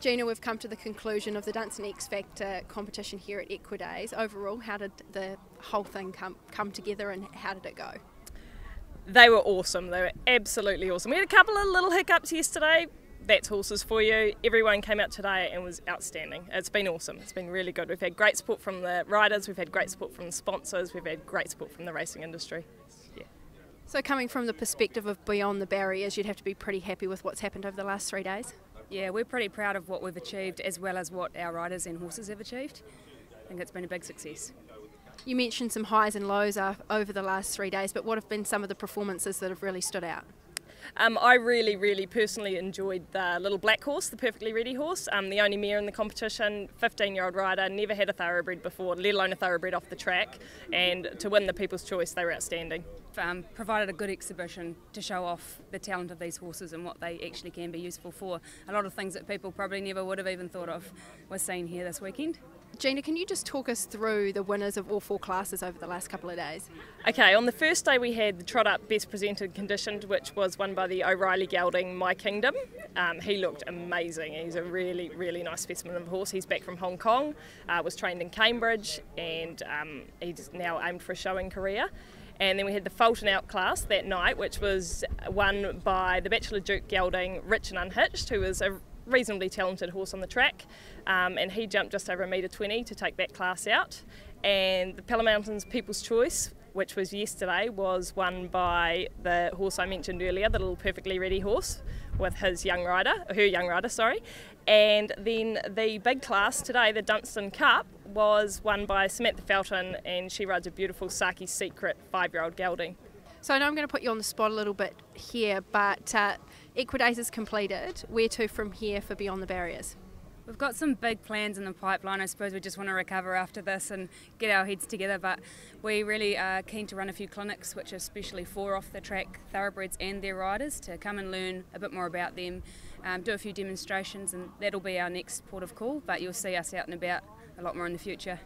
Gina, we've come to the conclusion of the Dunstan Ex-Factor competition here at Equidays. Overall, how did the whole thing come, come together and how did it go? They were awesome. They were absolutely awesome. We had a couple of little hiccups yesterday. That's horses for you. Everyone came out today and was outstanding. It's been awesome. It's been really good. We've had great support from the riders, we've had great support from the sponsors, we've had great support from the racing industry. Yeah. So, coming from the perspective of beyond the barriers, you'd have to be pretty happy with what's happened over the last three days? Yeah, we're pretty proud of what we've achieved as well as what our riders and horses have achieved. I think it's been a big success. You mentioned some highs and lows uh, over the last three days, but what have been some of the performances that have really stood out? Um, I really, really personally enjoyed the little black horse, the perfectly ready horse. Um, the only mare in the competition, 15 year old rider, never had a thoroughbred before, let alone a thoroughbred off the track. And to win the People's Choice, they were outstanding. Um, provided a good exhibition to show off the talent of these horses and what they actually can be useful for. A lot of things that people probably never would have even thought of were seen here this weekend. Gina, can you just talk us through the winners of all four classes over the last couple of days? Okay, on the first day we had the Trot Up Best Presented Conditioned, which was won by the O'Reilly Gelding My Kingdom. Um, he looked amazing. He's a really, really nice specimen of a horse. He's back from Hong Kong, uh, was trained in Cambridge, and um, he's now aimed for a showing career. And then we had the Fulton Out class that night, which was won by the Bachelor Duke gelding Rich and Unhitched, who was a reasonably talented horse on the track, um, and he jumped just over a metre 20 to take that class out. And the Pella Mountains People's Choice, which was yesterday, was won by the horse I mentioned earlier, the little perfectly ready horse, with his young rider, her young rider, sorry. And then the big class today, the Dunstan Cup, was won by Samantha Felton, and she rides a beautiful Sakhee's Secret five-year-old gelding. So I know I'm going to put you on the spot a little bit here, but uh, Equidays is completed. Where to from here for Beyond the Barriers? We've got some big plans in the pipeline. I suppose we just want to recover after this and get our heads together. But we really are keen to run a few clinics, which are especially for off the track thoroughbreds and their riders, to come and learn a bit more about them, um, do a few demonstrations, and that'll be our next port of call. But you'll see us out and about a lot more in the future.